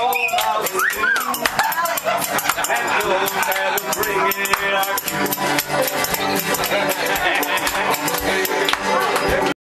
oh will.